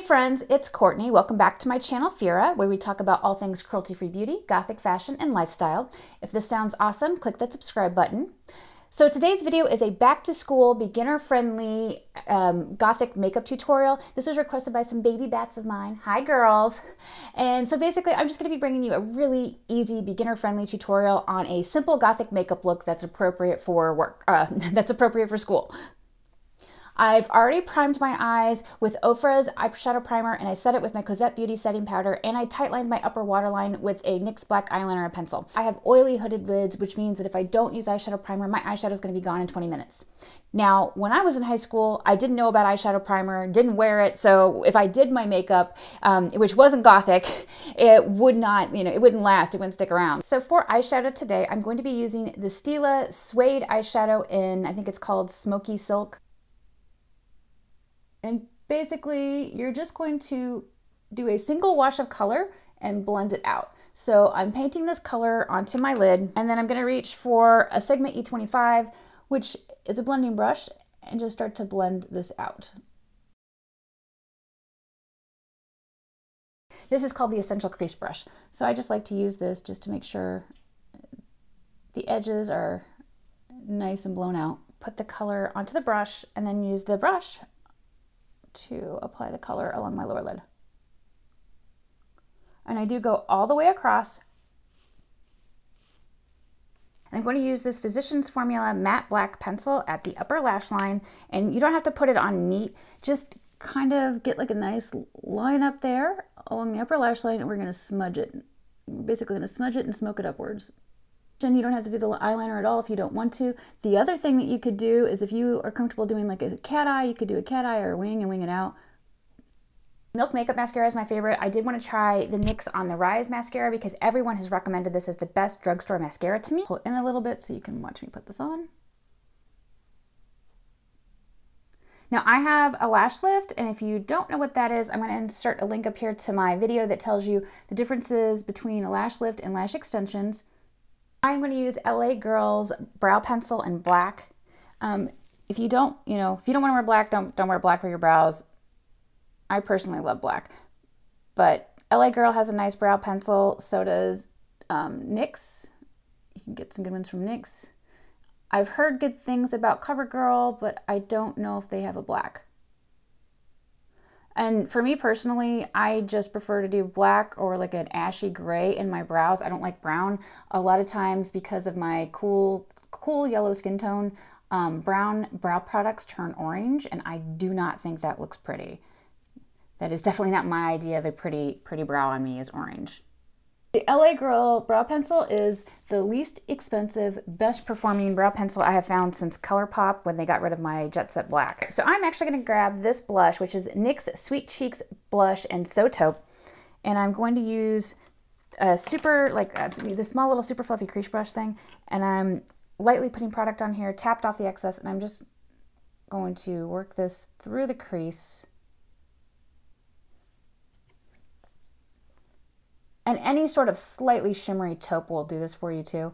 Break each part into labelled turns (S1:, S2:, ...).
S1: Friends, it's Courtney. Welcome back to my channel, Phyrra, where we talk about all things cruelty-free beauty, gothic fashion, and lifestyle. If this sounds awesome, click that subscribe button. So today's video is a back-to-school, beginner-friendly um, gothic makeup tutorial. This was requested by some baby bats of mine. Hi, girls. And so basically, I'm just going to be bringing you a really easy, beginner-friendly tutorial on a simple gothic makeup look that's appropriate for work, uh, that's appropriate for school. I've already primed my eyes with Ofra's eyeshadow primer and I set it with my Cozzette Beauty setting powder and I tightlined my upper waterline with a NYX black eyeliner and pencil. I have oily hooded lids, which means that if I don't use eyeshadow primer, my eyeshadow is going to be gone in 20 minutes. Now, when I was in high school, I didn't know about eyeshadow primer, didn't wear it, so if I did my makeup, um, which wasn't gothic, it would not, you know, it wouldn't last, it wouldn't stick around. So for eyeshadow today, I'm going to be using the Stila Suede eyeshadow in, I think it's called Smoky Silk. And basically, you're just going to do a single wash of color and blend it out. So I'm painting this color onto my lid, and then I'm gonna reach for a Sigma E25, which is a blending brush, and just start to blend this out. This is called the Essential Crease Brush. So I just like to use this just to make sure the edges are nice and blown out. Put the color onto the brush and then use the brush to apply the color along my lower lid. And I do go all the way across. And I'm going to use this Physicians Formula matte black pencil at the upper lash line. And you don't have to put it on neat. Just kind of get like a nice line up there along the upper lash line and we're going to smudge it. We're basically going to smudge it and smoke it upwards. You don't have to do the eyeliner at all if you don't want to. The other thing that you could do is if you are comfortable doing like a cat eye, you could do a cat eye or a wing and wing it out. Milk Makeup Mascara is my favorite. I did want to try the NYX On The Rise mascara because everyone has recommended this as the best drugstore mascara to me. Pull in a little bit so you can watch me put this on. Now I have a lash lift and if you don't know what that is, I'm going to insert a link up here to my video that tells you the differences between a lash lift and lash extensions. I'm going to use LA Girls brow pencil in black. Um, if you don't, you know, if you don't want to wear black, don't don't wear black for your brows. I personally love black, but LA Girl has a nice brow pencil. So does um, NYX. You can get some good ones from NYX. I've heard good things about CoverGirl, but I don't know if they have a black. And for me personally, I just prefer to do black or like an ashy gray in my brows. I don't like brown. A lot of times because of my cool, cool yellow skin tone, um, brown brow products turn orange and I do not think that looks pretty. That is definitely not my idea of a pretty, pretty brow on me is orange. The LA Girl Brow Pencil is the least expensive, best performing brow pencil I have found since ColourPop when they got rid of my Jet Set Black. So I'm actually going to grab this blush, which is NYX Sweet Cheeks Blush and So Taupe, and I'm going to use a super, like uh, the small little super fluffy crease brush thing, and I'm lightly putting product on here, tapped off the excess, and I'm just going to work this through the crease And any sort of slightly shimmery taupe will do this for you too.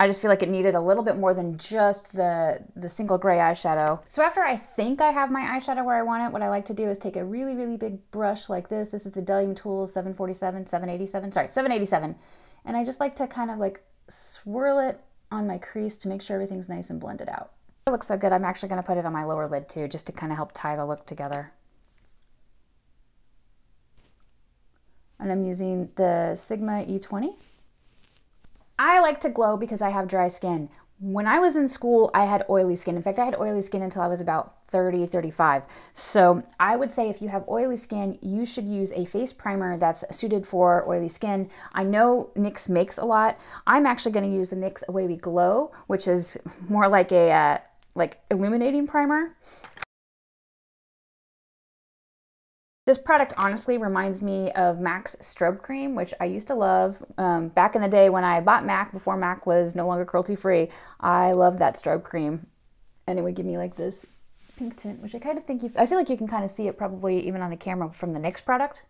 S1: I just feel like it needed a little bit more than just the, the single gray eyeshadow. So after I think I have my eyeshadow where I want it, what I like to do is take a really, really big brush like this. This is the Bdellium Tools 747, 787, sorry, 787. And I just like to kind of like swirl it on my crease to make sure everything's nice and blended out. It looks so good, I'm actually gonna put it on my lower lid too, just to kind of help tie the look together. And I'm using the Sigma E20. I like to glow because I have dry skin. When I was in school, I had oily skin. In fact, I had oily skin until I was about 30, 35. So I would say if you have oily skin, you should use a face primer that's suited for oily skin. I know NYX makes a lot. I'm actually going to use the NYX We Glow, which is more like a uh, like illuminating primer. This product honestly reminds me of MAC's strobe cream, which I used to love. Um, back in the day when I bought MAC, before MAC was no longer cruelty free, I loved that strobe cream. And it would give me like this pink tint, which I kind of think, you, I feel like you can kind of see it probably even on the camera from the NYX product.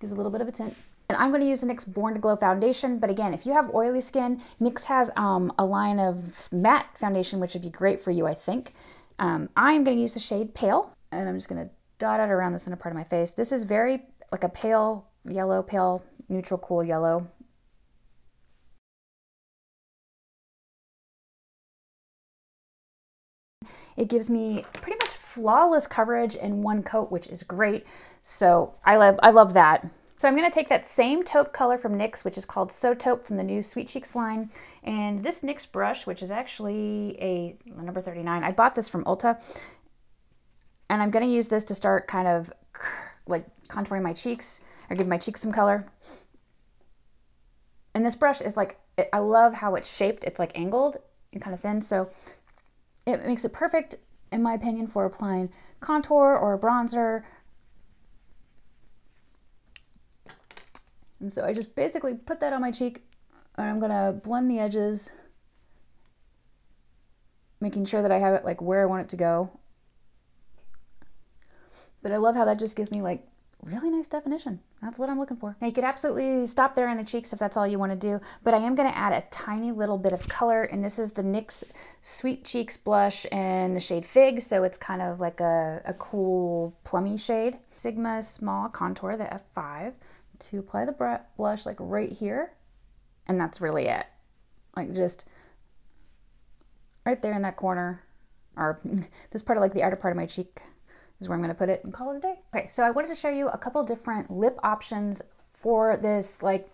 S1: Gives a little bit of a tint. And I'm going to use the NYX Born to Glow foundation. But again, if you have oily skin, NYX has um, a line of matte foundation, which would be great for you, I think. Um, I'm going to use the shade Pale, and I'm just going to dot it around the center part of my face. This is very like a pale yellow, pale, neutral, cool yellow. It gives me pretty much flawless coverage in one coat, which is great. So I love, I love that. So I'm going to take that same taupe color from NYX, which is called So Taupe from the new Sweet Cheeks line. And this NYX brush, which is actually a number 39, I bought this from Ulta. And I'm to use this to start kind of like contouring my cheeks or give my cheeks some color. And this brush is like, I love how it's shaped. It's like angled and kind of thin. So it makes it perfect, in my opinion, for applying contour or bronzer. And so I just basically put that on my cheek and I'm gonna blend the edges, making sure that I have it like where I want it to go. But I love how that just gives me like really nice definition. That's what I'm looking for. Now you could absolutely stop there in the cheeks if that's all you want to do, but I am going to add a tiny little bit of color, and this is the NYX Sweet Cheeks blush in the shade Fig, so it's kind of like a, a cool plummy shade. Sigma Small Contour, the F5, to apply the blush like right here, and that's really it. Like just right there in that corner, or this part of like the outer part of my cheek is where I'm going to put it and call it a day. Okay, so I wanted to show you a couple different lip options for this like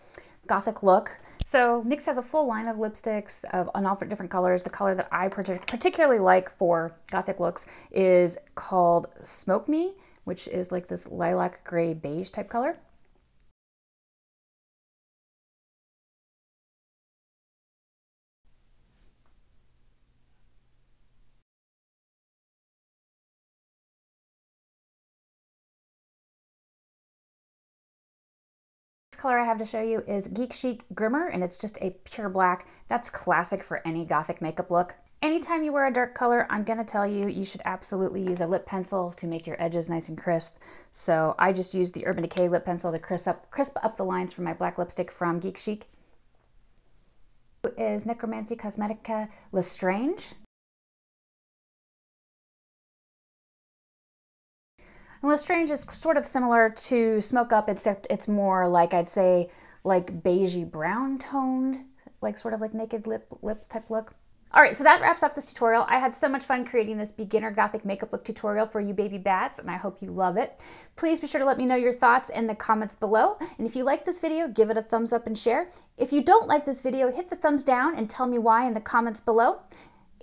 S1: gothic look. So NYX has a full line of lipsticks of all different colors. The color that I particularly like for gothic looks is called Smoke Me, which is like this lilac gray beige type color. Color I have to show you is Geek Chic Grimmer, and it's just a pure black. That's classic for any gothic makeup look. Anytime you wear a dark color, I'm gonna tell you, you should absolutely use a lip pencil to make your edges nice and crisp. So I just used the Urban Decay lip pencil to crisp up, crisp up the lines for my black lipstick from Geek Chic. Is Necromancy Cosmetica Lestrange. And Lestrange is sort of similar to Smoke Up, except it's more like, I'd say, like beigey brown toned, like sort of like naked lip lips type look. All right, so that wraps up this tutorial. I had so much fun creating this beginner gothic makeup look tutorial for you baby bats, and I hope you love it. Please be sure to let me know your thoughts in the comments below. And if you like this video, give it a thumbs up and share. If you don't like this video, hit the thumbs down and tell me why in the comments below.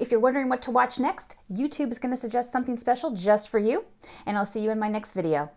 S1: If you're wondering what to watch next, YouTube is going to suggest something special just for you, and I'll see you in my next video.